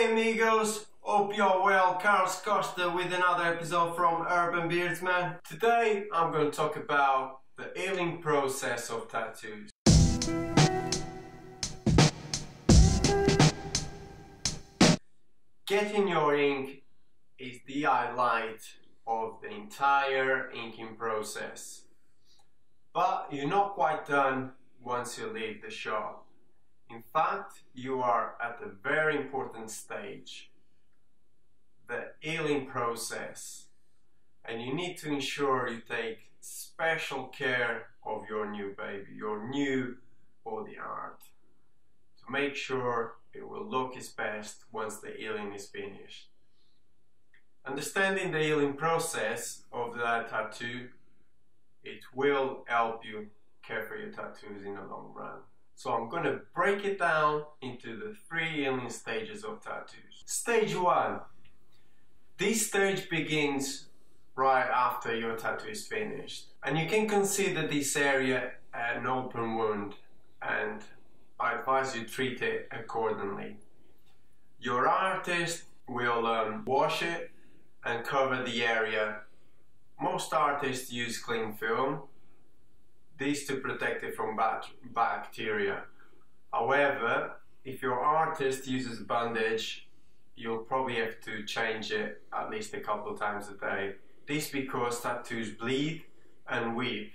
Hey amigos, hope you're well. Carlos Costa with another episode from Urban Beardsman. Today I'm going to talk about the healing process of tattoos. Getting your ink is the highlight of the entire inking process. But you're not quite done once you leave the shop. In fact, you are at a very important stage, the healing process, and you need to ensure you take special care of your new baby, your new body art, to make sure it will look its best once the healing is finished. Understanding the healing process of that tattoo, it will help you care for your tattoos in the long run. So I'm going to break it down into the three healing stages of tattoos. Stage one. This stage begins right after your tattoo is finished. And you can consider this area an open wound and I advise you treat it accordingly. Your artist will um, wash it and cover the area. Most artists use cling film this to protect it from bacteria. However, if your artist uses bandage, you'll probably have to change it at least a couple times a day. This because tattoos bleed and weep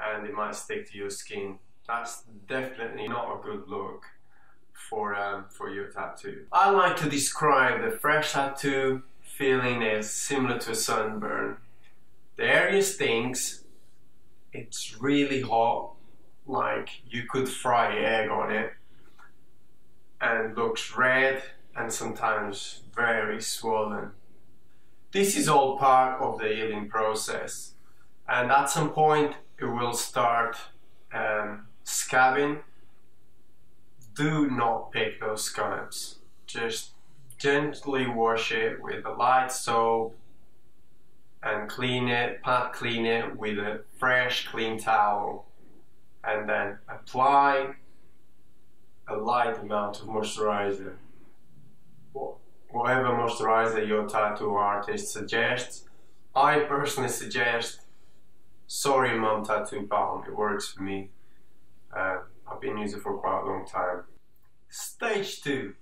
and it might stick to your skin. That's definitely not a good look for, um, for your tattoo. I like to describe the fresh tattoo feeling as similar to a sunburn. The area stings it's really hot, like you could fry egg on it, and looks red and sometimes very swollen. This is all part of the healing process, and at some point it will start um, scabbing. Do not pick those scabs. Just gently wash it with a light soap and clean it, pat clean it with a fresh clean towel and then apply a light amount of moisturizer. Whatever moisturizer your tattoo artist suggests, I personally suggest Sorry Mom Tattoo Balm. It works for me. Uh, I've been using it for quite a long time. Stage 2.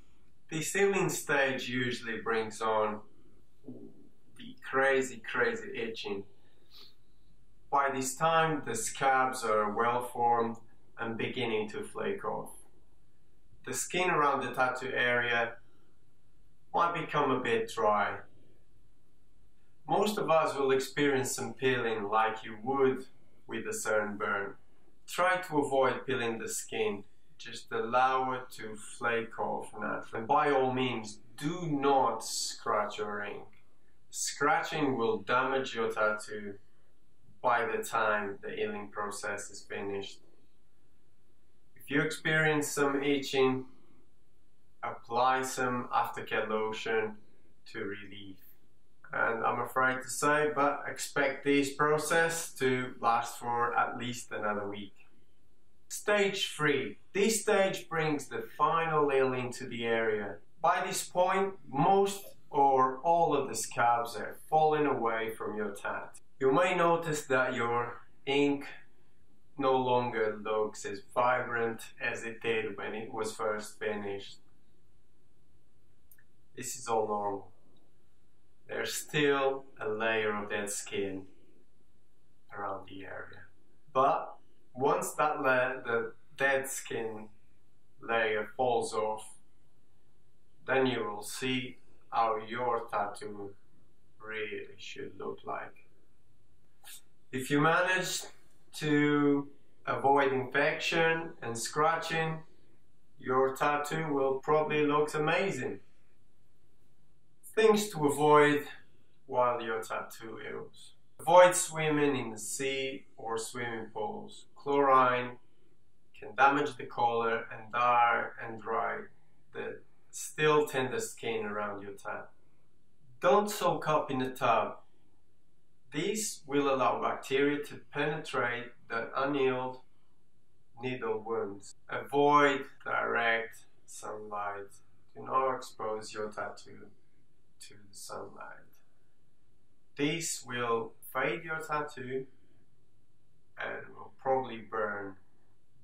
The sealing stage usually brings on crazy, crazy itching. By this time, the scabs are well formed and beginning to flake off. The skin around the tattoo area might become a bit dry. Most of us will experience some peeling like you would with a sunburn. Try to avoid peeling the skin, just allow it to flake off naturally. And by all means, do not scratch your ink. Scratching will damage your tattoo by the time the healing process is finished. If you experience some itching, apply some aftercare lotion to relieve. And I'm afraid to say, but expect this process to last for at least another week. Stage 3. This stage brings the final healing to the area. By this point, most or all of the scabs are falling away from your tat. You may notice that your ink no longer looks as vibrant as it did when it was first finished. This is all normal. There's still a layer of dead skin around the area. But once that layer, the dead skin layer falls off, then you will see how your tattoo really should look like. If you manage to avoid infection and scratching, your tattoo will probably look amazing. Things to avoid while your tattoo heals. Avoid swimming in the sea or swimming pools. Chlorine can damage the color and dye and dry the still tender skin around your tab. Don't soak up in the tub. This will allow bacteria to penetrate the unhealed needle wounds. Avoid direct sunlight Do not expose your tattoo to the sunlight. This will fade your tattoo and will probably burn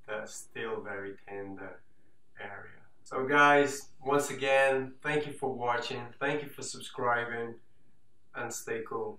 the still very tender area. So guys, once again, thank you for watching, thank you for subscribing and stay cool.